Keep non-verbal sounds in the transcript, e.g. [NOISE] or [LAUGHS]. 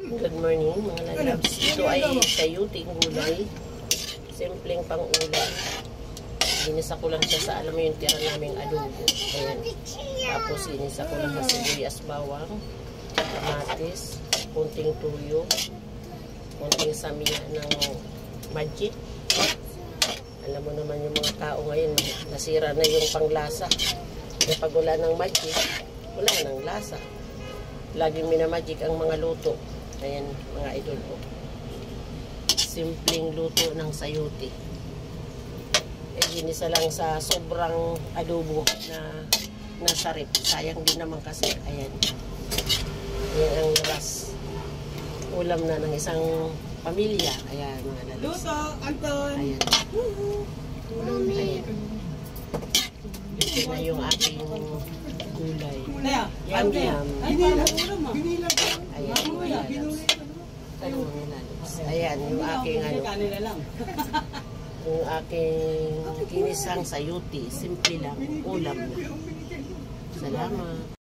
Good morning mga lalabs. Ito ay sayuting gulay. Simpleng pang ulam. Ginisa ko lang siya sa alam mo yung tira naming adobo. Ayan. Tapos inisa ko lang sa sibuyas bawang, kamatis, kunting tuyo, kunting samiya ng magic. Alam mo naman yung mga tao ngayon, nasira na yung panglasa. Kapag wala ng magic, wala nang lasa. Laging minamagic ang mga luto. Ayan, mga idol ko. Simpleng luto ng sayuti. Eh, ginisa lang sa sobrang adobo na nasarip. Sayang din naman kasi. Ayan. Ayan ang labas. Ulam na ng isang pamilya. Ayan, mga lalas. Luto, Anton. Ayan. Ayan. Ito na yung aking gulay. Yum, yum. Ay, binila ulam ah. Ayan, mga lalabs. Ayan, yung aking ano, lang. [LAUGHS] yung aking kinisang sayuti. Simple lang, ulam na. Salamat.